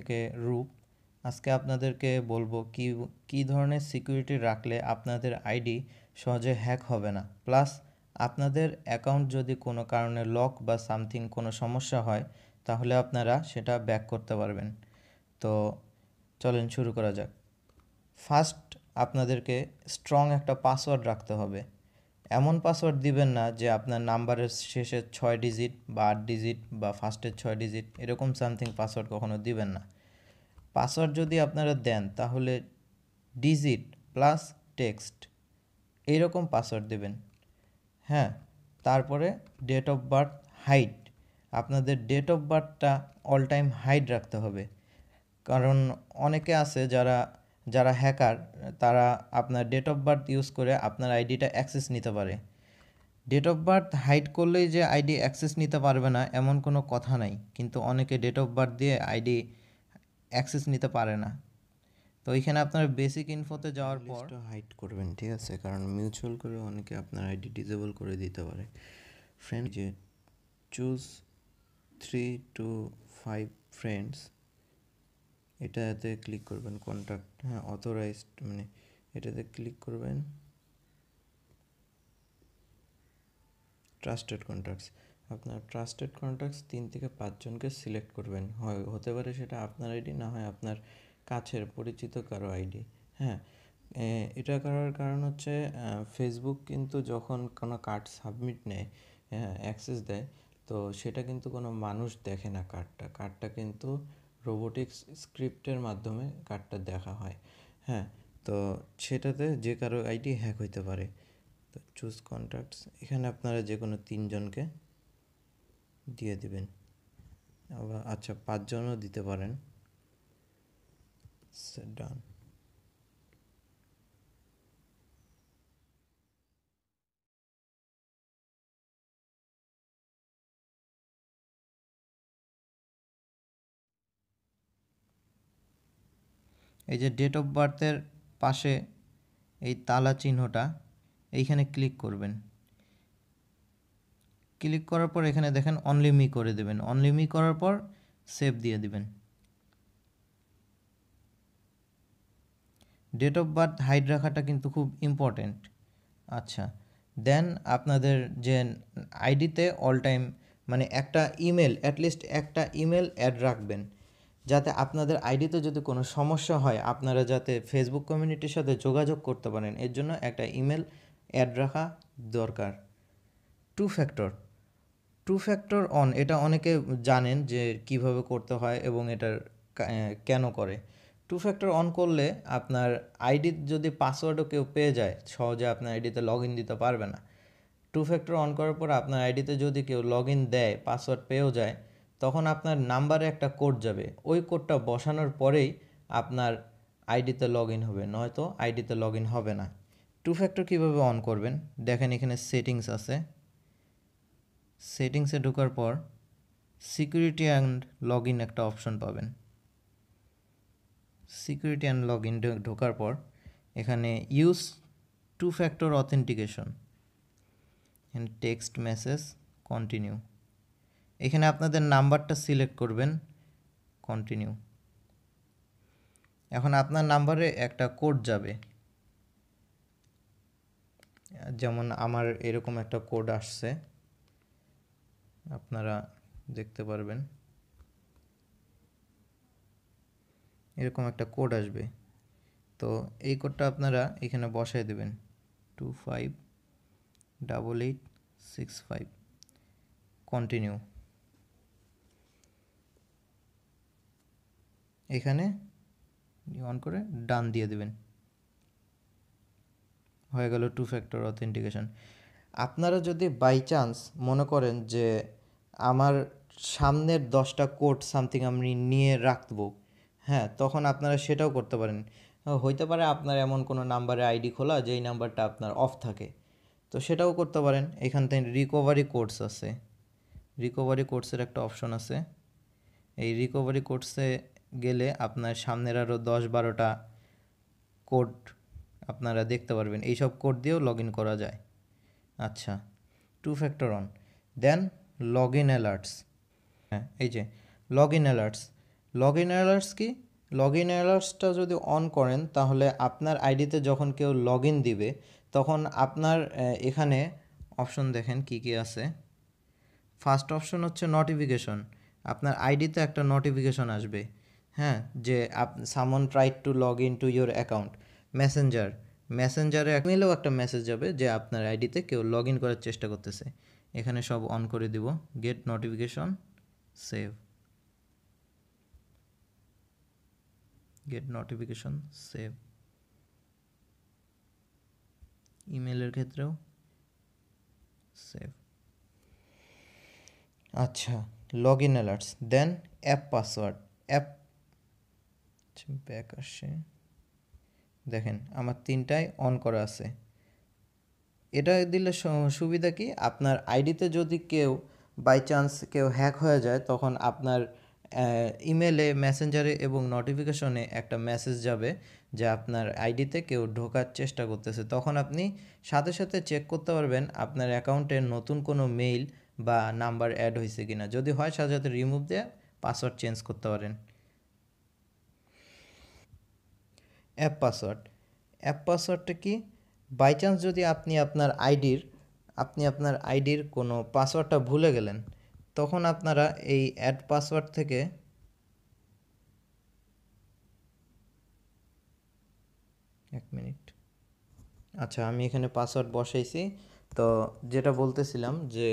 থেকে রূপ, আজকে আপনাদেরকে বলব কি, কী ধরনের সিকিউরিটি রাখলে আপনাদের আইডি সহজে হ্যাক হবে না। প্লাস আপনাদের অ্যাকাউন্ট যদি কোনো কারণে লক বা সামথিং কোনো সমস্যা হয়, তাহলে আপনারা সেটা ব্যাক করতে পারবেন। তো চলেন শুরু করা যাক। ফার্স্ট আপনাদেরকে স্ট্রং একটা পাসওয়ার্ড রাখতে হবে। এমন পাসওয়ার্ড দিবেন না যে আপনার নাম্বারের শেষে ছয় ডিজিট বা আট ডিজিট বা ফার্স্টের ছয় ডিজিট এরকম সামথিং পাসওয়ার্ড কখনো দিবেন না। পাসওয়ার্ড যদি আপনারা দেন, তাহলে ডিজিট প্লাস টেক্সট এইরকম পাসওয়ার্ড দেবেন। হ্যাঁ তারপরে ডেট অফ বার্থ হাইট আপনাদের ডেট অফ বার্থটা অল টাইম হাইট রাখতে হবে। কারণ অনেকে আছে যারা যারা হ্যাকার তারা আপনার ডেট অফ বার্থ ইউজ করে আপনার আইডিটা অ্যাক্সেস নিতে পারে। ডেট অফ বার্থ হাইড করলেই যে আইডি অ্যাক্সেস নিতে পারবে না এমন কোনো কথা নাই। কিন্তু অনেকে ডেট অফ বার্থ দিয়ে আইডি অ্যাক্সেস নিতে পারে না। তো এইখানে আপনার বেসিক ইনফোতে যাওয়ার পর হাইড করবেন ঠিক আছে? কারণ মিউচুয়াল করে অনেকে আপনার আইডি ডিসেবল করে দিতে পারে। ফ্রেন্ড যে choose three to five friends এটাতে ক্লিক করবেন কন্ট্যাক্ট হ্যাঁ অথরাইজড মানে এটাতে ক্লিক করবেন। ট্রাস্টেড কন্ট্যাক্টস আপনার ট্রাস্টেড কন্ট্যাক্টস তিন থেকে পাঁচজনকে সিলেক্ট করবেন। হয়, হতে পারে সেটা আপনার আইডি না হয় আপনার কাছের পরিচিত কারও আইডি হ্যাঁ। এটা করার কারণ হচ্ছে ফেসবুক কিন্তু যখন কোনো কার্ড সাবমিট নেয় হ্যাঁ অ্যাক্সেস দেয়, তো সেটা কিন্তু কোনো মানুষ দেখে না কার্ডটা কার্ডটা কিন্তু রোবোটিক্স স্ক্রিপ্টের মাধ্যমে কার্ডটা দেখা হয়। হ্যাঁ তো সেটাতে যে কারও আইডি হ্যাক হইতে পারে। তো চুজ কন্ট্যাক্টস এখানে আপনারা যে কোনো তিনজনকে দিয়ে দিবেন। আবার আচ্ছা পাঁচজনও দিতে পারেন। ডান এই যে ডেট অফ বার্থের পাশে এই তালা চিহ্নটা, এইখানে ক্লিক করবেন। ক্লিক করার পর এখানে দেখেন অনলি মি করে দেবেন। অনলি মি করার পর সেভ দিয়ে দিবেন। ডেট অফ বার্থ হাইড রাখাটা কিন্তু খুব ইম্পর্টেন্ট আচ্ছা দেন আপনাদের যে আইডিতে অল টাইম মানে একটা ইমেল অ্যাটলিস্ট একটা ইমেল অ্যাড রাখবেন। যাতে আপনাদের আইডিতে যদি কোনো সমস্যা হয়, আপনারা যাতে ফেসবুক কমিউনিটির সাথে যোগাযোগ করতে পারেন, এর জন্য একটা ইমেল অ্যাড রাখা দরকার। Two factor two factor on এটা অনেকে জানেন যে কীভাবে করতে হয় এবং এটার কেন করে। টু ফ্যাক্টর অন করলে আপনার আইডি যদি পাসওয়ার্ডও কেউ পেয়ে যায়, সহজে আপনার আইডিতে লগ ইন দিতে পারবে না। টু ফ্যাক্টর অন করার পর আপনার আইডিতে যদি কেউ লগ ইন দেয় পাসওয়ার্ড পেয়েও যায় তখন আপনার নাম্বারে একটা কোড যাবে। ওই কোডটা বসানোর পরেই আপনার আইডিতে লগ ইন হবে, নয়তো আইডিতে লগ ইন হবে না। টু ফ্যাক্টর কীভাবে অন করবেন? দেখেন এখানে সেটিংস আছে। সেটিংসে ঢোকার পর সিকিউরিটি অ্যান্ড লগ ইন একটা অপশন পাবেন। সিকিউরিটি অ্যান্ড লগ ইন ঢোকার পর এখানে use two factor authentication. Text message continue. এখানে আপনাদের নাম্বারটা সিলেক্ট করবেন কন্টিনিউ এখন আপনার নাম্বারে একটা কোড যাবে। যেমন আমার এরকম একটা কোড আসছে, আপনারা দেখতে পারবেন। এরকম একটা কোড আসবে। তো এই কোডটা আপনারা এখানে বসায় দেবেন two five double eight six five continue এখানে অন করে ডান দিয়ে দেবেন। হয়ে গেল টু ফ্যাক্টর অথেন্টিকেশন আপনারা যদি বাই চান্স মনে করেন যে আমার সামনের দশটা কোড সামথিং আমি নিয়ে রাখব হ্যাঁ তখন আপনারা সেটাও করতে পারেন। হইতে পারে আপনার এমন কোনো নাম্বারে আইডি খোলা যেই নাম্বারটা আপনার অফ থাকে। তো সেটাও করতে পারেন। এখান থেকে রিকভারি কোর্স আছে। রিকভারি কোর্সের একটা অপশন আছে। এই রিকভারি কোর্সে গেলে আপনার সামনের আরও দশ বারোটা কোড আপনারা দেখতে পারবেন। এইসব কোড দিয়েও লগ ইন করা যায়। আচ্ছা two factor on then log in alerts হ্যাঁ এই যে log in alerts log in alerts কি? লগ ইন অ্যালার্টসটা যদি অন করেন, তাহলে আপনার আইডিতে যখন কেউ লগ ইন দিবে, তখন আপনার এখানে অপশন দেখেন কি কি আছে। ফার্স্ট অপশন হচ্ছে নোটিফিকেশন আপনার আইডিতে একটা নোটিফিকেশন আসবে। হ্যাঁ যে up someone tried to log in to your account messenger মেসেঞ্জারে মেলেও একটা মেসেজ যাবে যে আপনার আইডিতে কেউ লগ ইন করার চেষ্টা করতেছে। এখানে সব অন করে দিব। Get notification save get notification save ইমেলের ক্ষেত্রেও সেভ আচ্ছা log in alerts then app password app back আসে দেখেন, আমার তিনটায় অন করা আছে। এটা দিলে সুবিধা কি? আপনার আইডিতে যদি কেউ বাই চান্স কেউ হ্যাক হয়ে যায়, তখন আপনার ইমেলে মেসেঞ্জারে এবং নোটিফিকেশনে একটা মেসেজ যাবে যে আপনার আইডিতে কেউ ঢোকার চেষ্টা করতেছে। তখন আপনি সাথে সাথে চেক করতে পারবেন আপনার অ্যাকাউন্টে নতুন কোনো মেইল বা নাম্বার অ্যাড হয়েছে কিনা। যদি হয়, সাথে সাথে রিমুভ দিয়ে পাসওয়ার্ড চেঞ্জ করতে পারেন। অ্যাপ পাসওয়ার্ড অ্যাপ পাসওয়ার্ডটা কি? বাই চান্স যদি আপনি আপনার আইডির, আপনি আপনার আইডির কোনো পাসওয়ার্ডটা ভুলে গেলেন, তখন আপনারা এই অ্যাড পাসওয়ার্ড থেকে এক মিনিট। আচ্ছা আমি এখানে পাসওয়ার্ড বসাইছি। তো যেটা বলতেছিলাম যে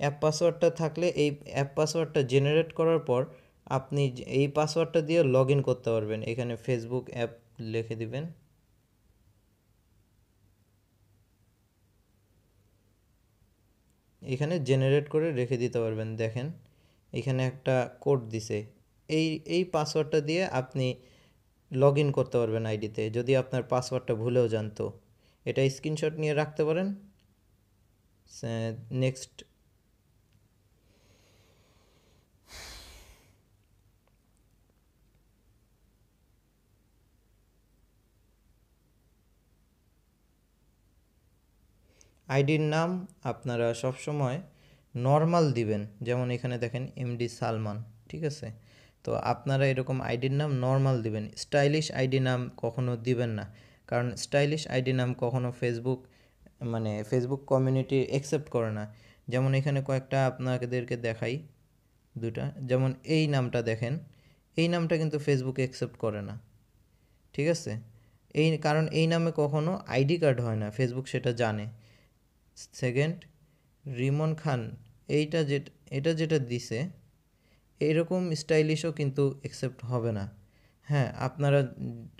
অ্যাপ পাসওয়ার্ডটা থাকলে এই অ্যাপ পাসওয়ার্ডটা জেনারেট করার পর আপনি এই পাসওয়ার্ডটা দিয়ে লগ করতে পারবেন। এখানে ফেসবুক অ্যাপ লিখে দিবেন। এখানে জেনারেট করে রেখে দিতে পারবেন, দেখেন। এখানে একটা কোড দিছে। এই এই পাসওয়ার্ডটা দিয়ে আপনি লগ করতে পারবেন আইডিতে যদি আপনার পাসওয়ার্ডটা ভুলেও যান তো। এটা স্ক্রিনশট নিয়ে রাখতে পারেন। নেক্সট আইডির নাম আপনারা সবসময় নর্মাল দিবেন। যেমন এখানে দেখেন এমডি সালমান, ঠিক আছে? তো আপনারা এরকম আইডির নাম নর্মাল দিবেন। স্টাইলিশ আইডি নাম কখনো দিবেন না। কারণ স্টাইলিশ আইডি নাম কখনো ফেসবুক মানে ফেসবুক কমিউনিটি অ্যাকসেপ্ট করে না। যেমন এখানে কয়েকটা আপনাদেরকে দেখাই দুটা। যেমন এই নামটা দেখেন, এই নামটা কিন্তু ফেসবুক অ্যাকসেপ্ট করে না। ঠিক আছে? এই, কারণ এই নামে কখনো আইডি কার্ড হয় না। ফেসবুক সেটা জানে। সেকেন্ড, রিমন খান, এইটা যেটা, এটা যেটা দিছে এরকম স্টাইলিশও কিন্তু অ্যাকসেপ্ট হবে না। হ্যাঁ আপনারা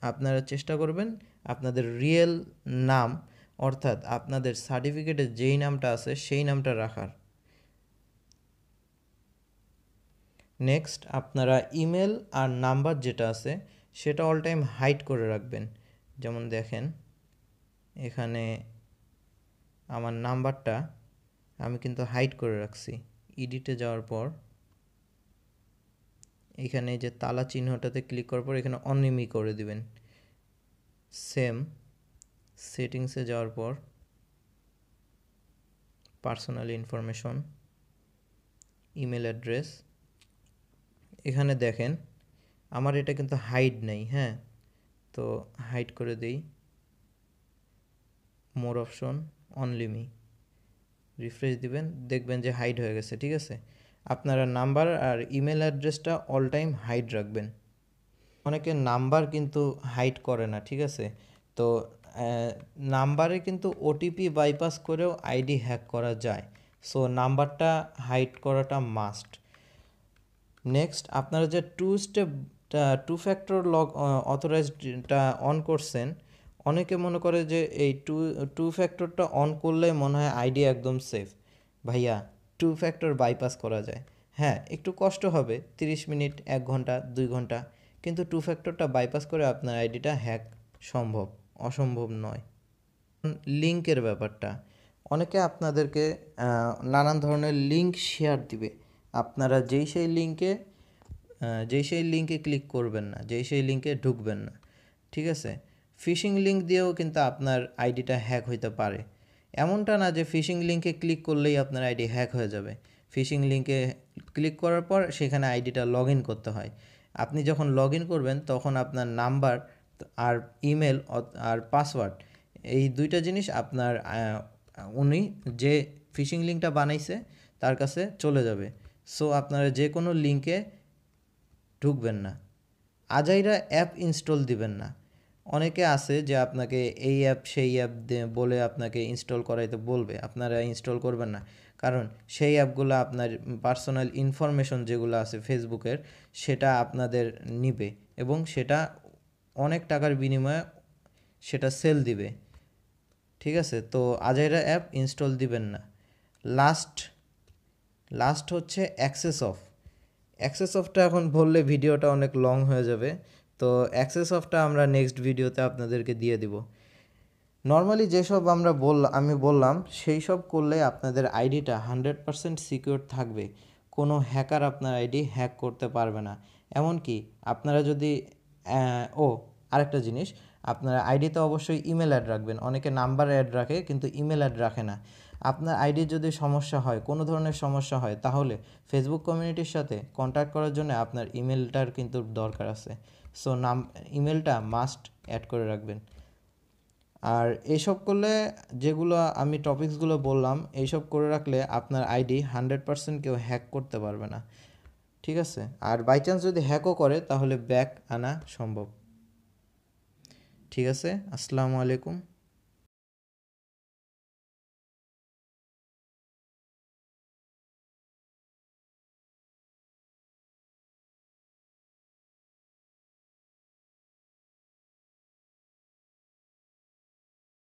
আপনারা চেষ্টা করবেন আপনাদের রিয়েল নাম, অর্থাৎ আপনাদের সার্টিফিকেটে যেই নামটা আছে সেই নামটা রাখার। নেক্সট আপনারা ইমেল আর নাম্বার যেটা আছে সেটা অল টাইম হাইড করে রাখবেন। যেমন দেখেন, এখানে আমার নাম্বারটা আমি কিন্তু হাইড করে রাখছি। ইডিটে যাওয়ার পর এখানে যে তালা চিহ্নটাতে ক্লিক করার পর এখানে অনিমি করে দিবেন। সেম সেটিংসে যাওয়ার পর পার্সোনাল ইনফরমেশন ইমেল অ্যাড্রেস এখানে দেখেন আমার এটা কিন্তু হাইড নেই হ্যাঁ? তো হাইড করে দিই। More option only me refresh দিবেন, দেখবেন যে হাইড হয়ে গেছে, ঠিক আছে? আপনারা নাম্বার আর ইমেল অ্যাড্রেসটা অল টাইম হাইড রাখবেন। অনেকে নাম্বার কিন্তু হাইড করে না, ঠিক আছে? তো নাম্বারে কিন্তু ওটিপি বাইপাস করেও আইডি হ্যাক করা যায়। সো নাম্বারটা হাইড করাটা মাস্ট নেক্সট আপনারা যে two step two factor log অথরাইজডটা on করছেন অনেকে মনে করে যে এই টু টু ফ্যাক্টরটা অন করলে মনে হয় আইডি একদম সেফ ভাইয়া টু ফ্যাক্টর বাইপাস করা যায়। হ্যাঁ একটু কষ্ট হবে, তিরিশ মিনিট, এক ঘণ্টা, দুই ঘণ্টা। কিন্তু টু ফ্যাক্টরটা বাইপাস করে আপনার আইডিটা হ্যাক সম্ভব, অসম্ভব নয়। লিঙ্কের ব্যাপারটা। অনেকে আপনাদেরকে নানান ধরনের লিঙ্ক শেয়ার দিবে। আপনারা যেই সেই লিঙ্কে যেই সেই লিঙ্কে ক্লিক করবেন না, যেই সেই লিঙ্কে ঢুকবেন না। ঠিক আছে? ফিশিং লিঙ্ক দিয়েও কিন্তু আপনার আইডিটা হ্যাক হইতে পারে। এমনটা না যে ফিশিং লিঙ্কে ক্লিক করলেই আপনার আইডি হ্যাক হয়ে যাবে। ফিশিং লিঙ্কে ক্লিক করার পর সেখানে আইডিটা লগ করতে হয়। আপনি যখন লগ করবেন তখন আপনার নাম্বার আর ইমেল আর পাসওয়ার্ড এই দুইটা জিনিস আপনার উনি যে ফিশিং লিঙ্কটা বানাইছে তার কাছে চলে যাবে। সো আপনারা যে কোনো লিঙ্কে ঢুকবেন না। আজাইরা অ্যাপ ইনস্টল দিবেন না। অনেকে আছে যে আপনাকে এই অ্যাপ, সেই অ্যাপ বলে আপনাকে ইনস্টল করাইতে বলবে। আপনারা ইনস্টল করবেন না। কারণ সেই অ্যাপগুলো আপনার পার্সোনাল ইনফরমেশন যেগুলো আছে ফেসবুকের, সেটা আপনাদের নিবে এবং সেটা অনেক টাকার বিনিময়ে সেটা সেল দিবে। ঠিক আছে? তো আজাইরা অ্যাপ ইনস্টল দিবেন না। লাস্ট লাস্ট হচ্ছে অ্যাক্সেস অফ অ্যাক্সেস অফটা এখন বললে ভিডিওটা অনেক লং হয়ে যাবে। তো অ্যাক্সেস অফটা আমরা নেক্সট ভিডিওতে আপনাদেরকে দিয়ে দিব। নর্মালি যেসব আমরা বললাম আমি বললাম সেই সব করলে আপনাদের আইডিটা হান্ড্রেড পারসেন্ট সিকিউর থাকবে। কোনো হ্যাকার আপনার আইডি হ্যাক করতে পারবে না। এমনকি আপনারা যদি ও, আরেকটা জিনিস, আপনারা আইডিতে অবশ্যই ইমেল অ্যাড রাখবেন। অনেকে নাম্বার অ্যাড রাখে, কিন্তু ইমেল অ্যাড রাখে না। আপনার আইডির যদি সমস্যা হয়, কোনো ধরনের সমস্যা হয়, তাহলে ফেসবুক কমিউনিটির সাথে কন্ট্যাক্ট করার জন্য আপনার ইমেলটার কিন্তু দরকার আছে। সো নাম ইমেলটা মাস্ট অ্যাড করে রাখবেন। আর এইসব করলে যেগুলো আমি টপিকসগুলো বললাম, এইসব করে রাখলে আপনার আইডি হান্ড্রেড পারসেন্ট কেউ হ্যাক করতে পারবে না। ঠিক আছে? আর বাই চান্স যদি হ্যাকও করে, তাহলে ব্যাক আনা সম্ভব। ঠিক আছে? আসসালামু আলাইকুম।